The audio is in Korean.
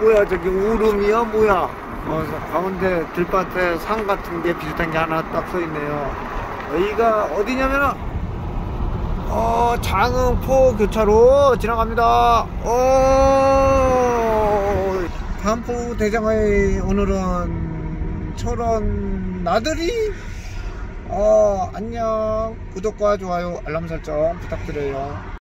뭐야 저기 울음이야? 뭐야? 어, 가운데 들밭에 산 같은 게 비슷한 게 하나 딱 서 있네요. 여기가 어디냐면은 어 장흥포 교차로 지나갑니다. 어 반포 대장의 오늘은 철원 나들이? 어 안녕. 구독과 좋아요 알람 설정 부탁드려요.